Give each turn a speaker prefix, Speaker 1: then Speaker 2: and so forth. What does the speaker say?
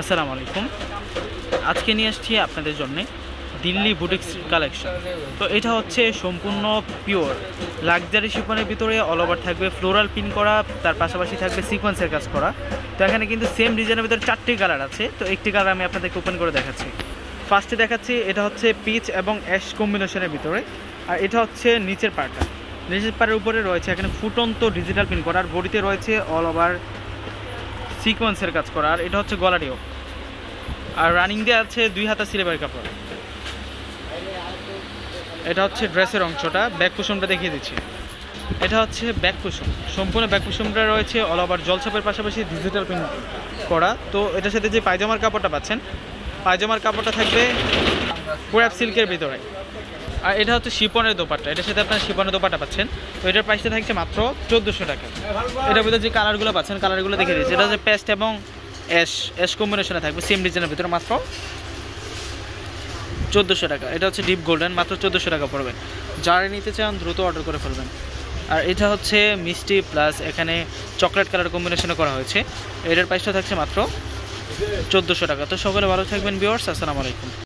Speaker 1: আসসালামু আলাইকুম। আজকে নিয়ে আসছি আপনাদের জন্য দিল্লি বুটিক্স কালেকশন। তো এটা হচ্ছে সম্পূর্ণ পিওর। লাক্সারি শিপনের ভিতরে অল ওভার থাকবে, ফ্লোরাল পিন করা, তার পাশাপাশি থাকবে সিকোয়েন্সের কাজ করা। তো এখানে কিন্তু সেম ডিজাইনের ভিতরে চারটি কালার আছে। তো একটি কালার আমি আপনাদেরকে ওপেন করে দেখাচ্ছি। ফার্স্টে দেখাচ্ছি, এটা হচ্ছে পিচ এবং অ্যাশ কম্বিনেশনের ভিতরে। আর এটা হচ্ছে নিচের পার্টটা নিচের পাড়ের উপরে রয়েছে এখানে ফুটন্ত ডিজিটাল করা। আর বডিতে রয়েছে অল ওভার সিকোয়েন্সের কাজ করা, আর এটা হচ্ছে গলাটিও আর রানিং দিয়ে আছে দুই হাতা সিলেবারি কাপড়। এটা হচ্ছে ড্রেসের অংশটা ব্যাক কুশনটা দেখিয়ে দিচ্ছি। এটা হচ্ছে ব্যাক কুশন সম্পূর্ণ ব্যাক কুশনটা রয়েছে অল ওভার জলছাপের পাশাপাশি ডিজিটাল প্রিন্ট করা। তো এটার সাথে যে পায়জামার কাপড়টা পাচ্ছেন, পায়জামার কাপড়টা থাকবে পুরাপ সিল্কের ভিতরে। আর এটা হচ্ছে শিপনের দোপাট্টা। এটার সাথে আপনার শিপনের দোপাট্টা পাচ্ছেন। তো এটার প্রাইসটা থাকছে মাত্র চোদ্দোশো টাকা। এটার ভিতরে যে কালারগুলো পাচ্ছেন কালারগুলো দেখে দিয়েছি এটা হচ্ছে পেস্ট এবং অ্যাশ অ্যাশ কম্বিনেশনে থাকবে সেম ডিজাইনের ভিতরে মাত্র চোদ্দোশো টাকা। এটা হচ্ছে ডিপ গোল্ডেন মাত্র চোদ্দোশো টাকা পড়বে। যারা নিতে চান, দ্রুত অর্ডার করে ফেলবেন। আর এটা হচ্ছে মিষ্টি প্লাস এখানে চকলেট কালার কম্বিনেশনে করা হয়েছে। এটার প্রাইসটা থাকছে মাত্র চোদ্দোশো টাকা। তো সকলে ভালো থাকবেন বিওয়ার্স আসসালামু আলাইকুম।